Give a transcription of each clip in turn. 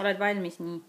oled valmis? Nii.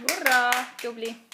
Hurra, Jubli!